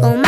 con